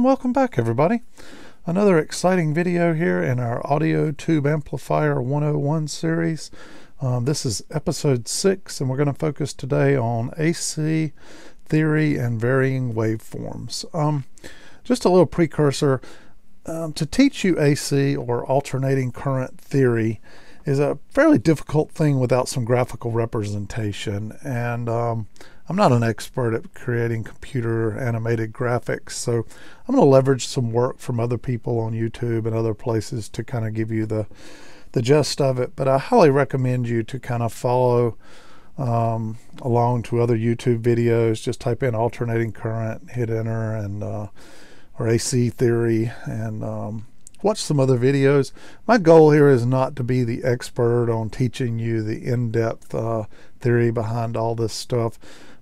And welcome back everybody. Another exciting video here in our Audio Tube Amplifier 101 series. Um, this is episode 6 and we're going to focus today on AC theory and varying waveforms. Um, just a little precursor. Um, to teach you AC or alternating current theory is a fairly difficult thing without some graphical representation and um, I'm not an expert at creating computer animated graphics, so I'm going to leverage some work from other people on YouTube and other places to kind of give you the the gist of it. But I highly recommend you to kind of follow um, along to other YouTube videos. Just type in alternating current, hit enter, and uh, or AC theory, and um, watch some other videos. My goal here is not to be the expert on teaching you the in-depth uh, theory behind all this stuff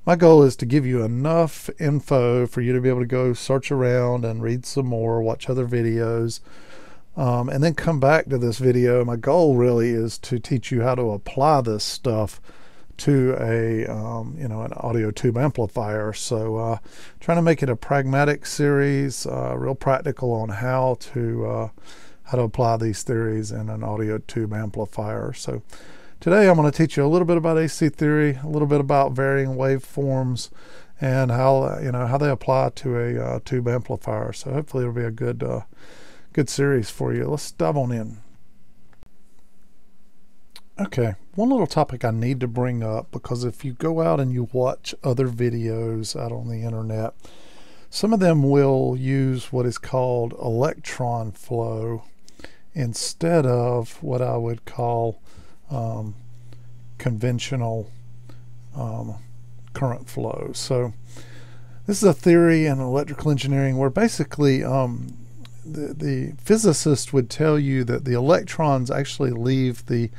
my goal is to give you enough info for you to be able to go search around and read some more, watch other videos, um, and then come back to this video. My goal really is to teach you how to apply this stuff to a um, you know an audio tube amplifier. So uh, trying to make it a pragmatic series, uh, real practical on how to uh, how to apply these theories in an audio tube amplifier. So Today I'm going to teach you a little bit about AC theory, a little bit about varying waveforms, and how you know how they apply to a uh, tube amplifier. So hopefully it'll be a good uh, good series for you. Let's dive on in. Okay, one little topic I need to bring up because if you go out and you watch other videos out on the internet, some of them will use what is called electron flow instead of what I would call um, conventional um, current flow. So this is a theory in electrical engineering where basically um, the, the physicist would tell you that the electrons actually leave the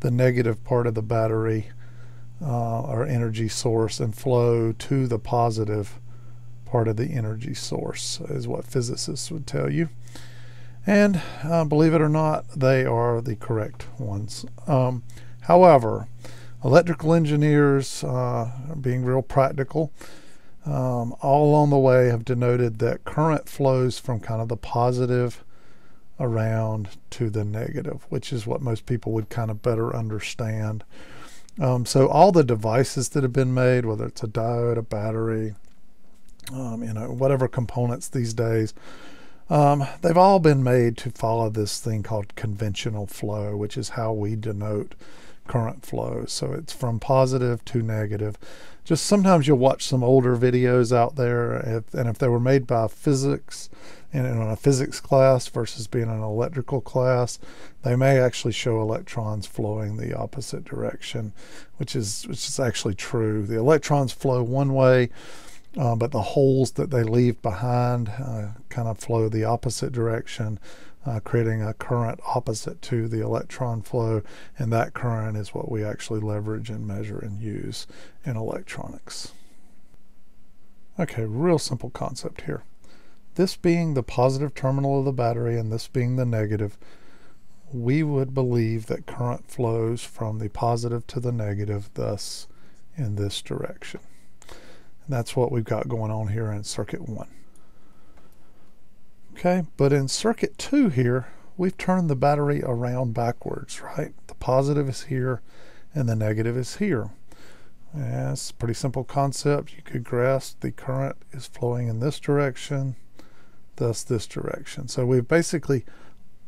the negative part of the battery uh, or energy source and flow to the positive part of the energy source is what physicists would tell you. And uh, believe it or not, they are the correct ones. Um, however, electrical engineers, uh, being real practical, um, all along the way have denoted that current flows from kind of the positive around to the negative, which is what most people would kind of better understand. Um, so all the devices that have been made, whether it's a diode, a battery, um, you know, whatever components these days, um, they've all been made to follow this thing called conventional flow, which is how we denote current flow. So it's from positive to negative. Just sometimes you'll watch some older videos out there, if, and if they were made by physics in, in a physics class versus being an electrical class, they may actually show electrons flowing the opposite direction, which is which is actually true. The electrons flow one way uh, but the holes that they leave behind uh, kind of flow the opposite direction, uh, creating a current opposite to the electron flow, and that current is what we actually leverage and measure and use in electronics. Okay, real simple concept here. This being the positive terminal of the battery and this being the negative, we would believe that current flows from the positive to the negative, thus in this direction. And that's what we've got going on here in circuit 1. Okay, but in circuit 2 here, we've turned the battery around backwards, right? The positive is here and the negative is here. Yeah, it's a pretty simple concept. You could grasp the current is flowing in this direction, thus this direction. So we've basically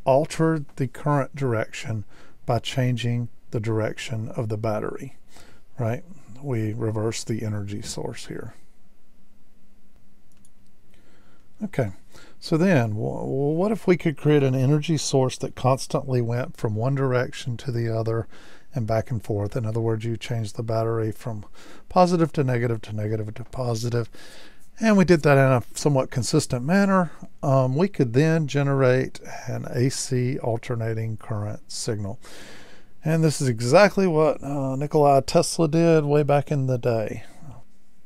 altered the current direction by changing the direction of the battery, right? We reverse the energy source here. Okay, so then what if we could create an energy source that constantly went from one direction to the other and back and forth? In other words, you change the battery from positive to negative to negative to positive, and we did that in a somewhat consistent manner. Um, we could then generate an AC alternating current signal. And this is exactly what uh, Nikola Tesla did way back in the day.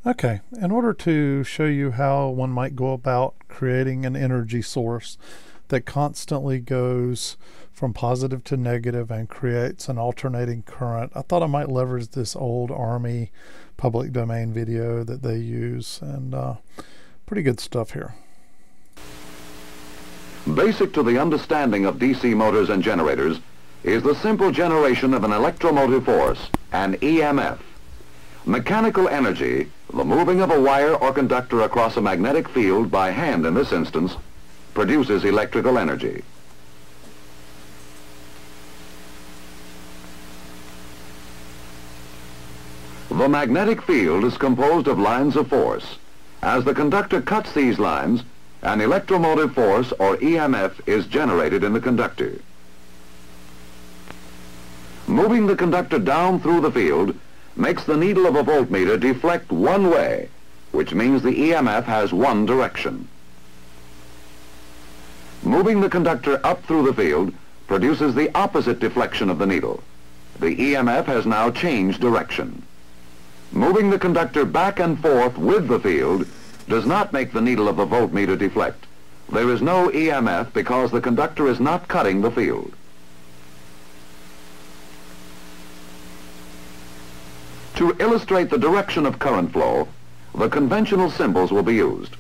Okay, in order to show you how one might go about creating an energy source that constantly goes from positive to negative and creates an alternating current, I thought I might leverage this old Army public domain video that they use, and uh, pretty good stuff here. Basic to the understanding of DC motors and generators is the simple generation of an electromotive force, an EMF. Mechanical energy, the moving of a wire or conductor across a magnetic field by hand in this instance, produces electrical energy. The magnetic field is composed of lines of force. As the conductor cuts these lines, an electromotive force, or EMF, is generated in the conductor. Moving the conductor down through the field makes the needle of a voltmeter deflect one way, which means the EMF has one direction. Moving the conductor up through the field produces the opposite deflection of the needle. The EMF has now changed direction. Moving the conductor back and forth with the field does not make the needle of the voltmeter deflect. There is no EMF because the conductor is not cutting the field. To illustrate the direction of current flow, the conventional symbols will be used.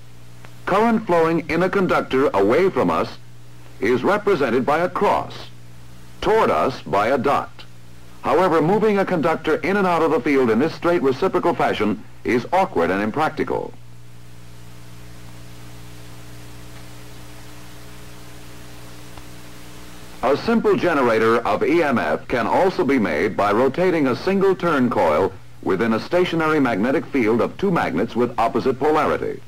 Current flowing in a conductor away from us is represented by a cross, toward us by a dot. However, moving a conductor in and out of the field in this straight reciprocal fashion is awkward and impractical. A simple generator of EMF can also be made by rotating a single turn coil within a stationary magnetic field of two magnets with opposite polarity.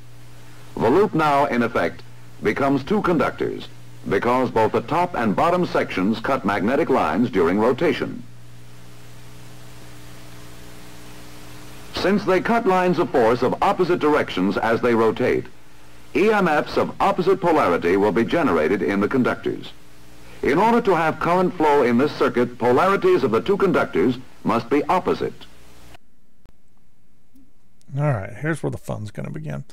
The loop now, in effect, becomes two conductors because both the top and bottom sections cut magnetic lines during rotation. Since they cut lines of force of opposite directions as they rotate, EMFs of opposite polarity will be generated in the conductors. In order to have current flow in this circuit, polarities of the two conductors must be opposite. All right, here's where the fun's going to begin.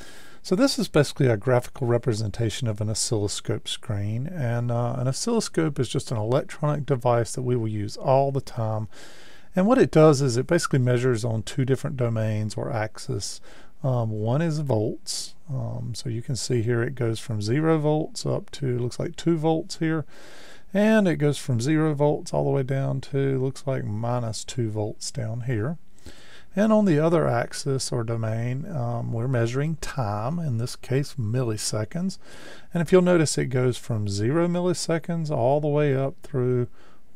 So this is basically a graphical representation of an oscilloscope screen, and uh, an oscilloscope is just an electronic device that we will use all the time. And what it does is it basically measures on two different domains or axes. Um, one is volts, um, so you can see here it goes from zero volts up to looks like two volts here and it goes from 0 volts all the way down to looks like minus 2 volts down here and on the other axis or domain um, we're measuring time in this case milliseconds and if you'll notice it goes from 0 milliseconds all the way up through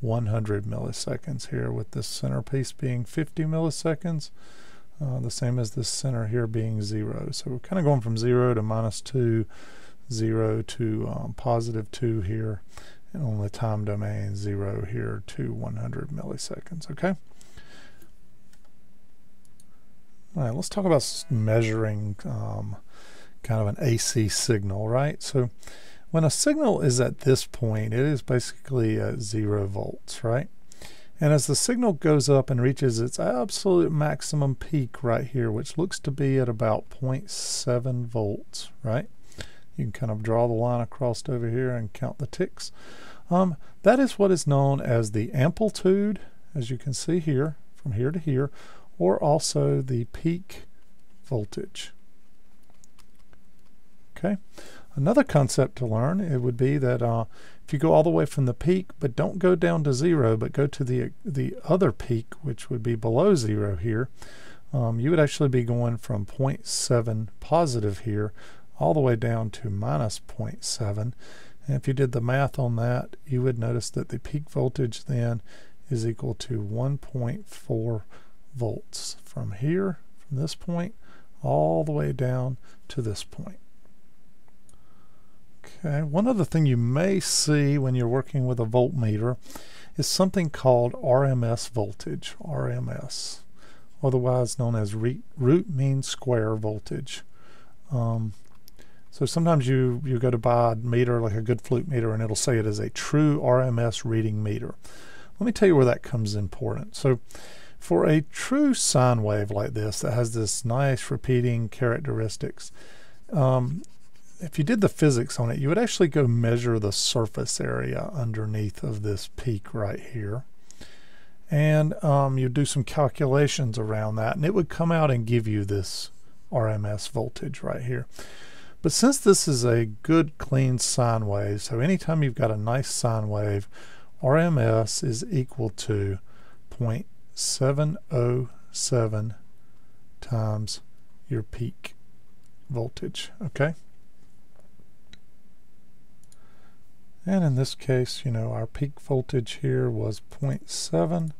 100 milliseconds here with this center piece being 50 milliseconds uh, the same as this center here being 0 so we're kind of going from 0 to minus 2 0 to um, positive 2 here and on the time domain 0 here to 100 milliseconds, okay? All right, let's talk about measuring um, kind of an AC signal, right? So when a signal is at this point, it is basically at zero volts, right? And as the signal goes up and reaches its absolute maximum peak right here, which looks to be at about 0.7 volts, right? You can kind of draw the line across over here and count the ticks. Um, that is what is known as the amplitude, as you can see here, from here to here, or also the peak voltage. Okay. Another concept to learn, it would be that uh, if you go all the way from the peak, but don't go down to zero, but go to the, the other peak, which would be below zero here, um, you would actually be going from 0.7 positive here all the way down to minus 0.7. And if you did the math on that, you would notice that the peak voltage then is equal to 1.4 volts from here, from this point, all the way down to this point. Okay, one other thing you may see when you're working with a voltmeter is something called RMS voltage, RMS, otherwise known as root mean square voltage. Um, so sometimes you, you go to buy a meter like a good fluke meter and it'll say it is a true RMS reading meter. Let me tell you where that comes important. So for a true sine wave like this that has this nice repeating characteristics, um, if you did the physics on it, you would actually go measure the surface area underneath of this peak right here. And um, you do some calculations around that, and it would come out and give you this RMS voltage right here. But since this is a good clean sine wave, so anytime you've got a nice sine wave, RMS is equal to 0.707 times your peak voltage, okay? And in this case, you know, our peak voltage here was 0.7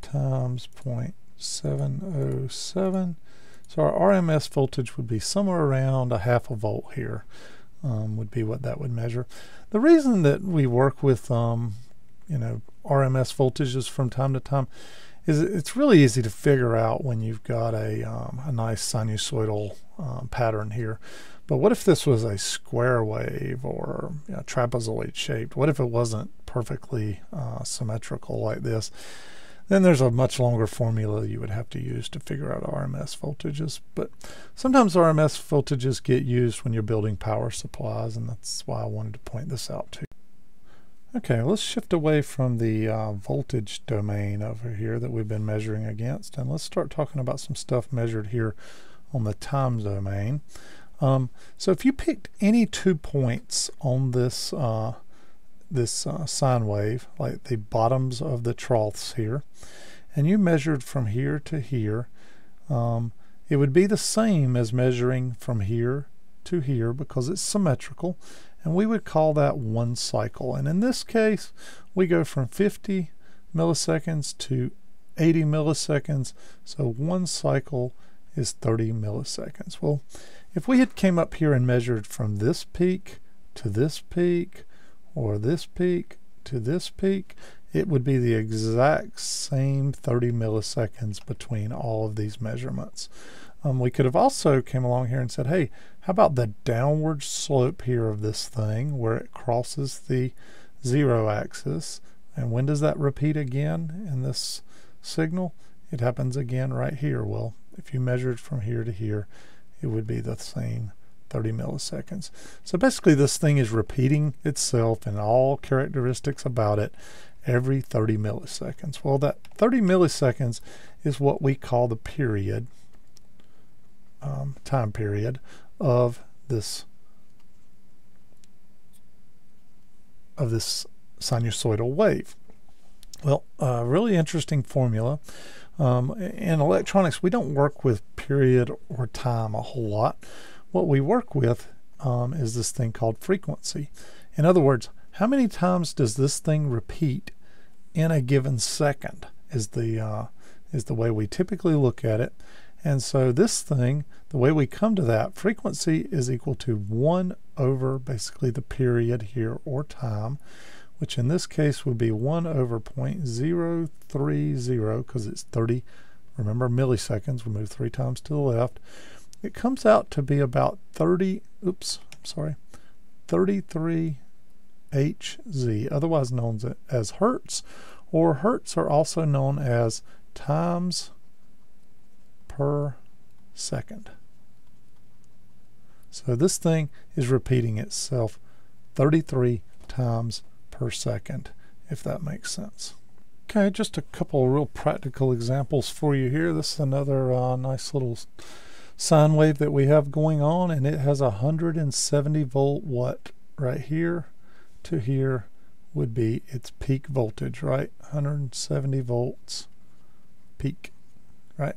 times 0.707. So our RMS voltage would be somewhere around a half a volt here, um, would be what that would measure. The reason that we work with, um, you know, RMS voltages from time to time is it's really easy to figure out when you've got a, um, a nice sinusoidal um, pattern here. But what if this was a square wave or you know, trapezoid shaped? What if it wasn't perfectly uh, symmetrical like this? Then there's a much longer formula you would have to use to figure out RMS voltages. But sometimes RMS voltages get used when you're building power supplies, and that's why I wanted to point this out too. Okay, let's shift away from the uh, voltage domain over here that we've been measuring against, and let's start talking about some stuff measured here on the time domain. Um, so if you picked any two points on this uh, this uh, sine wave, like the bottoms of the troughs here, and you measured from here to here, um, it would be the same as measuring from here to here because it's symmetrical, and we would call that one cycle. And in this case, we go from 50 milliseconds to 80 milliseconds, so one cycle is 30 milliseconds. Well, if we had came up here and measured from this peak to this peak, or this peak to this peak, it would be the exact same 30 milliseconds between all of these measurements. Um, we could have also came along here and said, hey, how about the downward slope here of this thing where it crosses the zero axis? And when does that repeat again in this signal? It happens again right here. Well, if you measured from here to here, it would be the same 30 milliseconds. So basically this thing is repeating itself and all characteristics about it every 30 milliseconds. Well, that 30 milliseconds is what we call the period, um, time period of this of this sinusoidal wave. Well, a uh, really interesting formula. Um, in electronics, we don't work with period or time a whole lot. What we work with um, is this thing called frequency. In other words, how many times does this thing repeat in a given second is the uh, is the way we typically look at it. And so this thing, the way we come to that, frequency is equal to 1 over basically the period here or time which in this case would be 1 over 0.030 because it's 30, remember milliseconds, we move three times to the left. It comes out to be about 30, oops, sorry, 33 Hz, otherwise known as hertz, or hertz are also known as times per second. So this thing is repeating itself 33 times per second, if that makes sense. Okay, just a couple real practical examples for you here. This is another uh, nice little sine wave that we have going on, and it has a 170 volt what right here to here would be its peak voltage, right? 170 volts peak, right?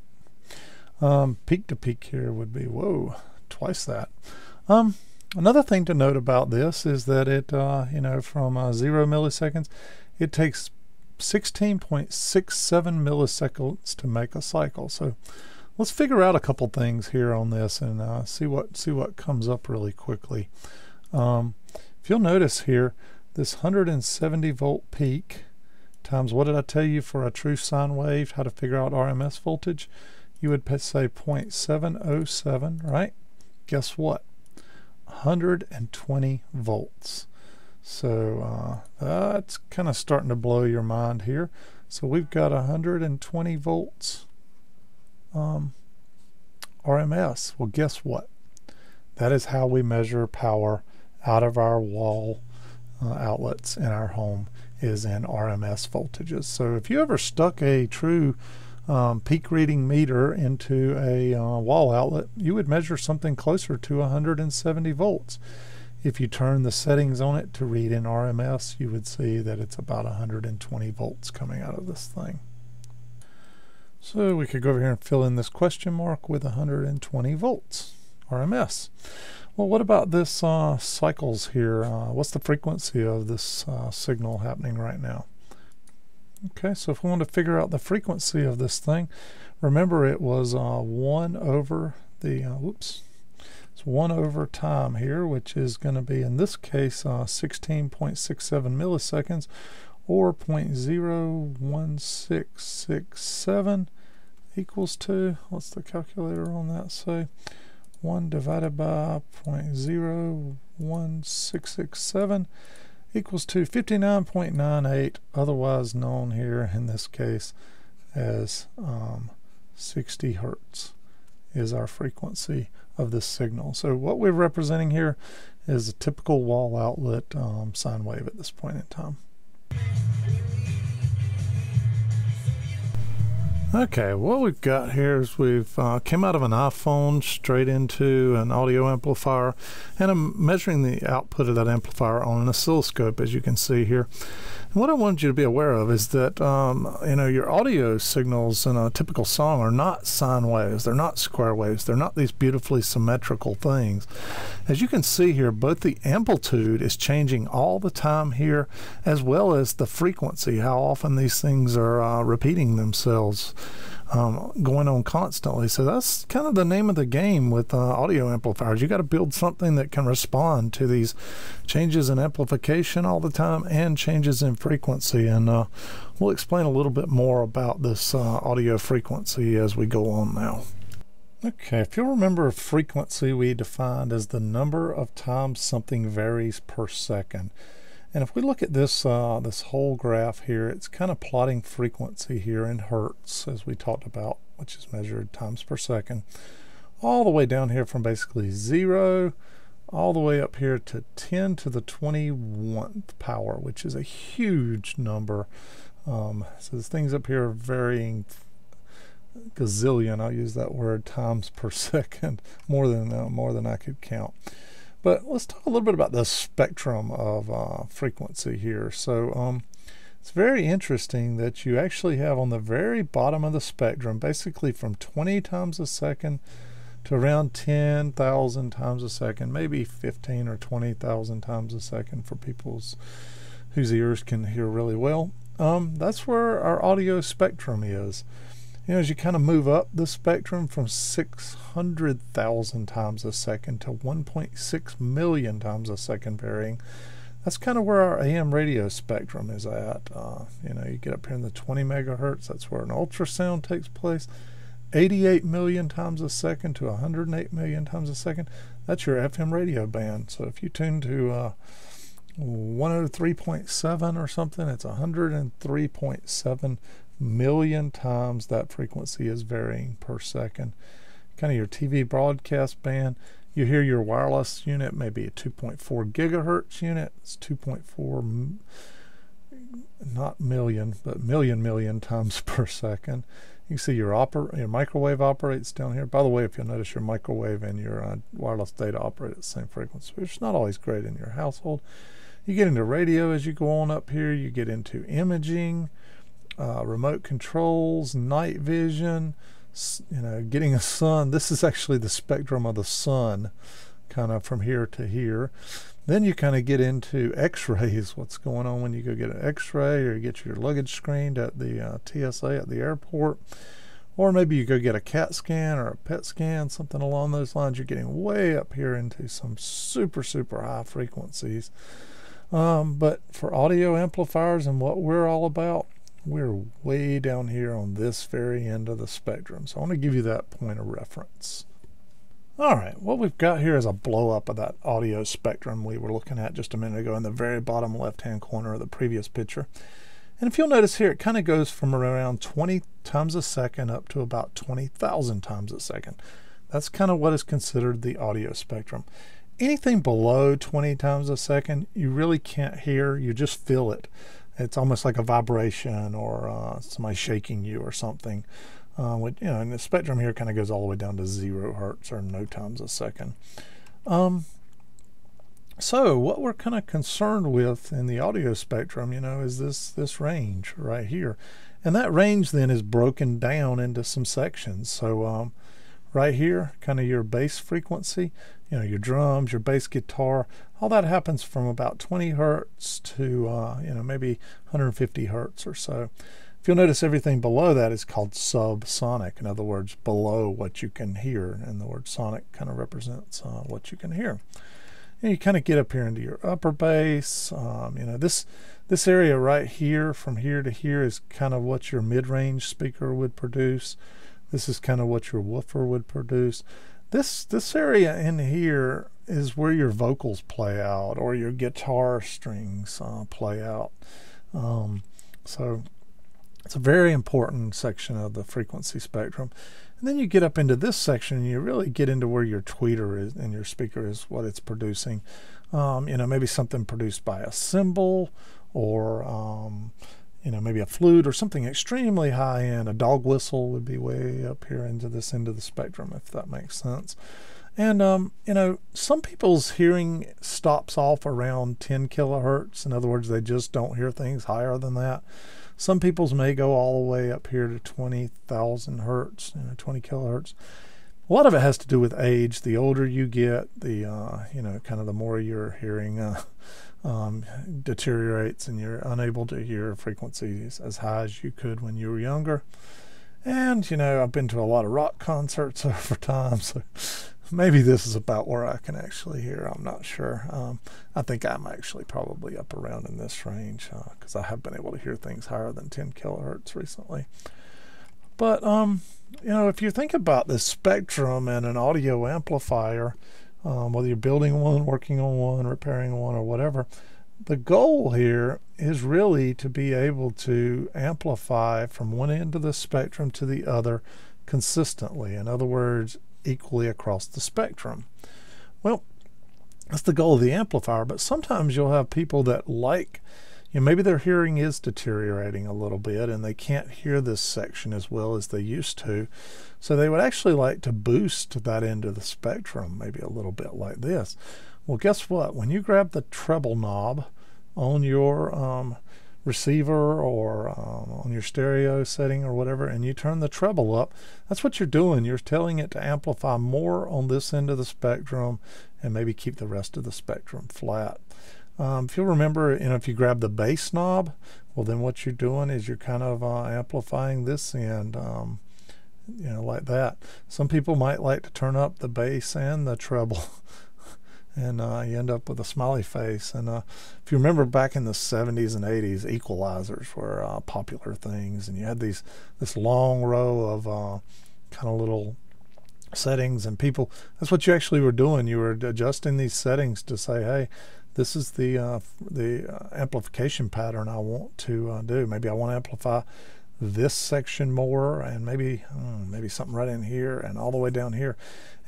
Um, peak to peak here would be, whoa, twice that. Um, Another thing to note about this is that it, uh, you know, from uh, zero milliseconds, it takes 16.67 milliseconds to make a cycle. So let's figure out a couple things here on this and uh, see what see what comes up really quickly. Um, if you'll notice here, this 170 volt peak times what did I tell you for a true sine wave, how to figure out RMS voltage? You would say 0.707, right? Guess what? 120 volts. So uh, that's kind of starting to blow your mind here. So we've got 120 volts um, RMS. Well, guess what? That is how we measure power out of our wall uh, outlets in our home is in RMS voltages. So if you ever stuck a true um, peak reading meter into a uh, wall outlet, you would measure something closer to 170 volts. If you turn the settings on it to read in RMS, you would see that it's about 120 volts coming out of this thing. So we could go over here and fill in this question mark with 120 volts RMS. Well, what about this uh, cycles here? Uh, what's the frequency of this uh, signal happening right now? Okay, so if we want to figure out the frequency of this thing, remember it was uh, 1 over the, uh, whoops, it's 1 over time here, which is going to be, in this case, uh, 16.67 milliseconds, or 0.01667 equals to, what's the calculator on that say? 1 divided by 0.01667 equals to 59.98, otherwise known here in this case as um, 60 hertz is our frequency of this signal. So what we're representing here is a typical wall outlet um, sine wave at this point in time. Okay, what we've got here is we've uh, came out of an iPhone straight into an audio amplifier and I'm measuring the output of that amplifier on an oscilloscope as you can see here. What I wanted you to be aware of is that um, you know your audio signals in a typical song are not sine waves, they're not square waves, they're not these beautifully symmetrical things. As you can see here, both the amplitude is changing all the time here, as well as the frequency, how often these things are uh, repeating themselves um, going on constantly. So that's kind of the name of the game with uh, audio amplifiers. You got to build something that can respond to these changes in amplification all the time and changes in frequency. And uh, we'll explain a little bit more about this uh, audio frequency as we go on now. Okay, if you'll remember frequency we defined as the number of times something varies per second. And if we look at this uh, this whole graph here, it's kind of plotting frequency here in hertz, as we talked about, which is measured times per second, all the way down here from basically zero, all the way up here to 10 to the 21th power, which is a huge number. Um, so these things up here are varying gazillion, I'll use that word, times per second, more than uh, more than I could count. But let's talk a little bit about the spectrum of uh, frequency here. So um, it's very interesting that you actually have on the very bottom of the spectrum, basically from 20 times a second to around 10,000 times a second, maybe 15 or 20,000 times a second for people's whose ears can hear really well. Um, that's where our audio spectrum is you know, as you kind of move up the spectrum from 600,000 times a second to 1.6 million times a second varying, that's kind of where our AM radio spectrum is at. Uh, you know, you get up here in the 20 megahertz, that's where an ultrasound takes place. 88 million times a second to 108 million times a second, that's your FM radio band. So if you tune to uh, 103.7 or something, it's 103.7 million times that frequency is varying per second. Kind of your TV broadcast band. You hear your wireless unit, maybe a 2.4 gigahertz unit. It's 2.4, not million, but million million times per second. You can see your, oper- your microwave operates down here. By the way, if you'll notice, your microwave and your uh, wireless data operate at the same frequency, which is not always great in your household. You get into radio as you go on up here. You get into imaging uh, remote controls, night vision, you know, getting a sun. This is actually the spectrum of the sun, kind of from here to here. Then you kind of get into X-rays. What's going on when you go get an X-ray or you get your luggage screened at the uh, TSA at the airport, or maybe you go get a CAT scan or a PET scan, something along those lines. You're getting way up here into some super super high frequencies. Um, but for audio amplifiers and what we're all about, we're way down here on this very end of the spectrum. So I want to give you that point of reference. All right, what we've got here is a blow up of that audio spectrum we were looking at just a minute ago in the very bottom left hand corner of the previous picture. And if you'll notice here, it kind of goes from around 20 times a second up to about 20,000 times a second. That's kind of what is considered the audio spectrum. Anything below 20 times a second, you really can't hear, you just feel it. It's almost like a vibration or uh, somebody shaking you or something. Uh, you know, and the spectrum here kind of goes all the way down to zero hertz or no times a second. Um, so what we're kind of concerned with in the audio spectrum, you know, is this this range right here, and that range then is broken down into some sections. So um, right here, kind of your bass frequency, you know, your drums, your bass guitar, all that happens from about 20 hertz to uh, you know maybe 150 hertz or so. If you'll notice, everything below that is called subsonic. In other words, below what you can hear. And the word sonic kind of represents uh, what you can hear. And you kind of get up here into your upper bass. Um, you know, this this area right here, from here to here, is kind of what your mid-range speaker would produce. This is kind of what your woofer would produce. This this area in here is where your vocals play out, or your guitar strings uh, play out. Um, so it's a very important section of the frequency spectrum. And then you get up into this section and you really get into where your tweeter is and your speaker is what it's producing. Um, you know, maybe something produced by a cymbal or, um, you know, maybe a flute or something extremely high end. A dog whistle would be way up here into this end of the spectrum, if that makes sense. And, um, you know, some people's hearing stops off around 10 kilohertz. In other words, they just don't hear things higher than that. Some people's may go all the way up here to 20,000 hertz, you know, 20 kilohertz. A lot of it has to do with age. The older you get, the uh, you know, kind of the more your hearing uh, um, deteriorates, and you're unable to hear frequencies as high as you could when you were younger. And you know, I've been to a lot of rock concerts over time, so maybe this is about where I can actually hear. I'm not sure. Um, I think I'm actually probably up around in this range because uh, I have been able to hear things higher than 10 kilohertz recently. But um, you know, if you think about the spectrum and an audio amplifier, um, whether you're building one, working on one, repairing one, or whatever, the goal here is really to be able to amplify from one end of the spectrum to the other consistently. In other words, equally across the spectrum. Well, that's the goal of the amplifier, but sometimes you'll have people that like, maybe their hearing is deteriorating a little bit and they can't hear this section as well as they used to. So they would actually like to boost that end of the spectrum, maybe a little bit like this. Well, guess what? When you grab the treble knob on your um, receiver or um, on your stereo setting or whatever, and you turn the treble up, that's what you're doing. You're telling it to amplify more on this end of the spectrum and maybe keep the rest of the spectrum flat. Um, if you'll remember, you know, if you grab the bass knob, well, then what you're doing is you're kind of uh, amplifying this end, um, you know, like that. Some people might like to turn up the bass and the treble. and uh, you end up with a smiley face. And uh, if you remember back in the 70s and 80s, equalizers were uh, popular things, and you had these this long row of uh, kind of little settings, and people. That's what you actually were doing. You were adjusting these settings to say, hey. This is the uh, the uh, amplification pattern I want to do. Maybe I want to amplify this section more and maybe hmm, maybe something right in here and all the way down here.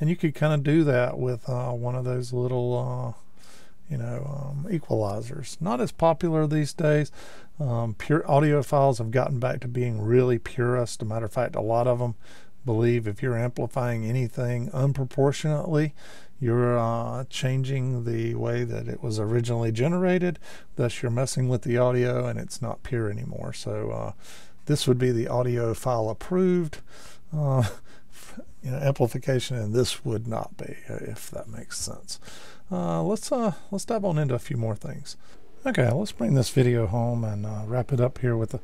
And you could kind of do that with uh, one of those little uh, you know um, equalizers. Not as popular these days. Um, pure audiophiles have gotten back to being really purist a matter of fact a lot of them believe if you're amplifying anything unproportionately you're uh, changing the way that it was originally generated thus you're messing with the audio and it's not pure anymore so uh, this would be the audiophile approved uh, you know, amplification, and this would not be, if that makes sense. Uh, let's uh, let's dive on into a few more things. Okay, let's bring this video home and uh, wrap it up here with a,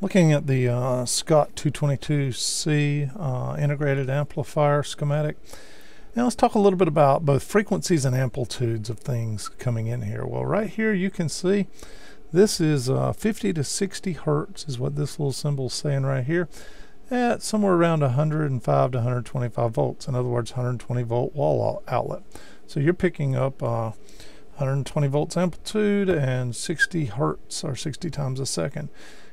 looking at the uh, Scott 222C uh, integrated amplifier schematic. Now let's talk a little bit about both frequencies and amplitudes of things coming in here. Well, right here you can see this is uh, 50 to 60 hertz is what this little symbol is saying right here at somewhere around 105 to 125 volts. In other words, 120 volt wall outlet. So you're picking up uh, 120 volts amplitude and 60 hertz or 60 times a second.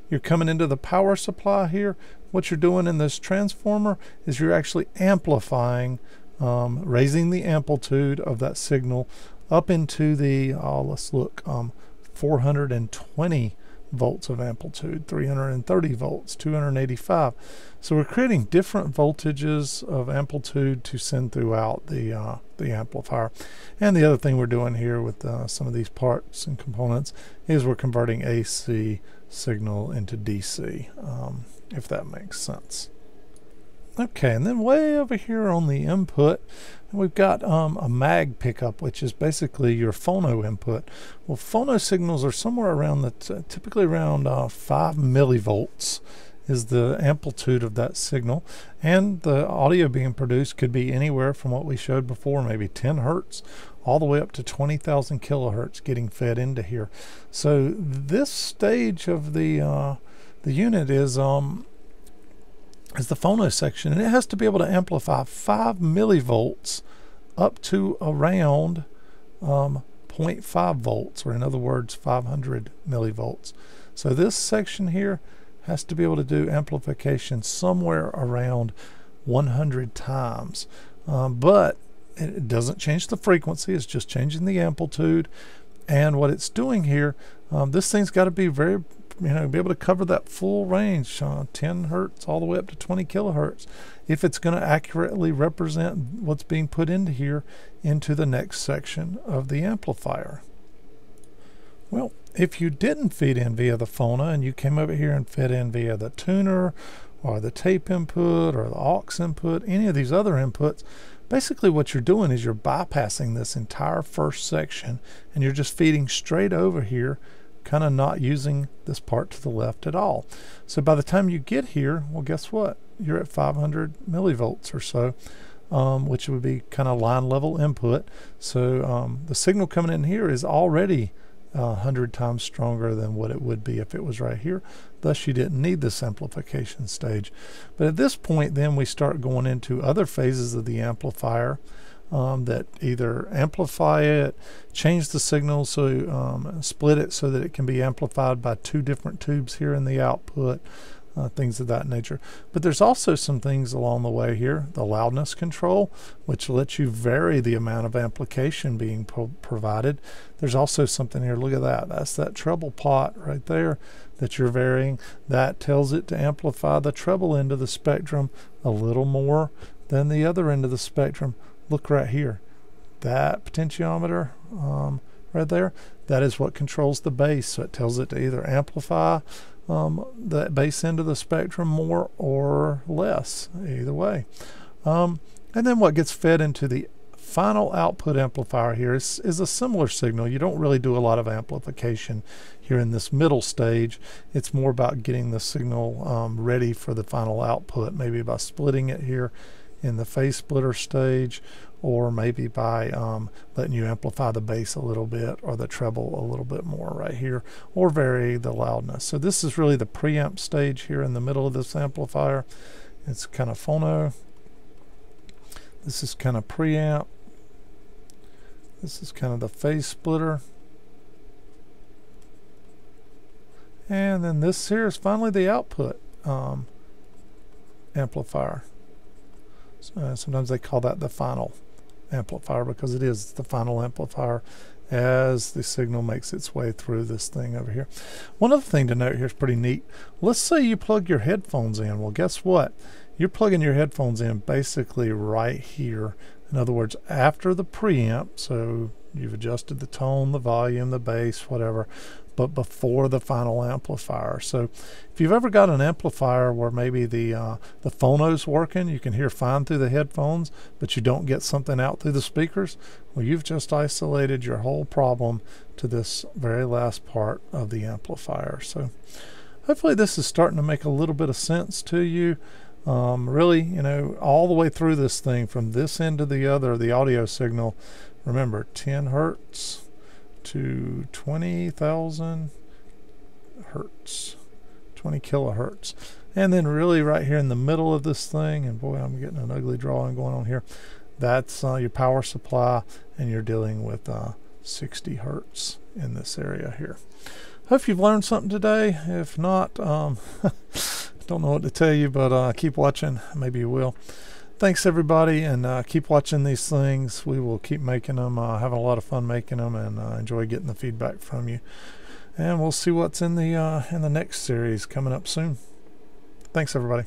You're coming into the power supply here. What you're doing in this transformer is you're actually amplifying, um, raising the amplitude of that signal up into the, oh, let's look, um, 420 volts of amplitude, 330 volts, 285. So we're creating different voltages of amplitude to send throughout the uh, the amplifier. And the other thing we're doing here with uh, some of these parts and components is we're converting AC signal into DC, um, if that makes sense. Okay, and then way over here on the input, we've got um, a mag pickup, which is basically your phono input. Well, phono signals are somewhere around the typically around uh, five millivolts is the amplitude of that signal, and the audio being produced could be anywhere from what we showed before, maybe 10 hertz, all the way up to 20,000 kilohertz getting fed into here. So this stage of the uh, the unit is um, is the phono section, and it has to be able to amplify 5 millivolts up to around um, 0.5 volts, or in other words, 500 millivolts. So this section here has to be able to do amplification somewhere around 100 times. Um, but it doesn't change the frequency, it's just changing the amplitude. And what it's doing here, um, this thing's got to be very you know, be able to cover that full range, uh, 10 hertz all the way up to 20 kilohertz, if it's going to accurately represent what's being put into here into the next section of the amplifier. Well, if you didn't feed in via the phono and you came over here and fed in via the tuner or the tape input or the aux input, any of these other inputs, basically what you're doing is you're bypassing this entire first section and you're just feeding straight over here kind of not using this part to the left at all. So by the time you get here, well, guess what? You're at 500 millivolts or so, um, which would be kind of line level input. So um, the signal coming in here is already uh, 100 times stronger than what it would be if it was right here. Thus, you didn't need this amplification stage. But at this point, then we start going into other phases of the amplifier um, that either amplify it, change the signal, so um, split it so that it can be amplified by two different tubes here in the output, uh, things of that nature. But there's also some things along the way here. The loudness control, which lets you vary the amount of amplification being pro provided. There's also something here, look at that. That's that treble pot right there that you're varying. That tells it to amplify the treble end of the spectrum a little more than the other end of the spectrum look right here. That potentiometer um, right there, that is what controls the bass. So it tells it to either amplify um, the bass end of the spectrum more or less, either way. Um, and then what gets fed into the final output amplifier here is, is a similar signal. You don't really do a lot of amplification here in this middle stage. It's more about getting the signal um, ready for the final output, maybe by splitting it here in the phase splitter stage or maybe by um, letting you amplify the bass a little bit or the treble a little bit more right here or vary the loudness. So this is really the preamp stage here in the middle of this amplifier. It's kind of phono. This is kind of preamp. This is kind of the phase splitter. And then this here is finally the output um, amplifier. Uh, sometimes they call that the final amplifier because it is the final amplifier as the signal makes its way through this thing over here. One other thing to note here is pretty neat. Let's say you plug your headphones in. Well, guess what? You're plugging your headphones in basically right here. In other words, after the preamp, so you've adjusted the tone, the volume, the bass, whatever but before the final amplifier. So if you've ever got an amplifier where maybe the uh, the phono's working, you can hear fine through the headphones, but you don't get something out through the speakers, well, you've just isolated your whole problem to this very last part of the amplifier. So hopefully this is starting to make a little bit of sense to you. Um, really, you know, all the way through this thing from this end to the other, the audio signal, remember 10 hertz, to 20,000 hertz, 20 kilohertz. And then really right here in the middle of this thing, and boy, I'm getting an ugly drawing going on here. That's uh, your power supply, and you're dealing with uh, 60 hertz in this area here. Hope you've learned something today. If not, um, don't know what to tell you, but uh, keep watching. Maybe you will thanks everybody and uh, keep watching these things we will keep making them uh, having a lot of fun making them and uh, enjoy getting the feedback from you and we'll see what's in the uh, in the next series coming up soon. Thanks, everybody.